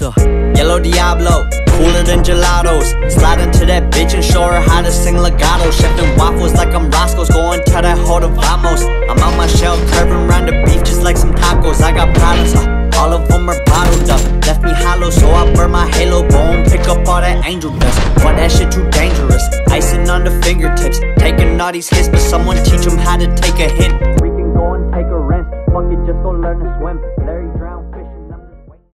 monster. Yellow Diablo, cooler than gelatos. Slide into that bitch and show her how to sing legato. Chefing waffles like I'm Roscoe's, going to that hold of vamos. I'm on my shell, curving round the beef just like some tacos. I got problems, uh, all of them are bottled up. Left me hollow, so I burn my halo bone. Pick up all that angel dust. Why that shit too dangerous? Icing on the fingertips, taking all these hits, but someone teach them how to take a hit. We can go and take a rinse. Fuck it, just go learn to swim.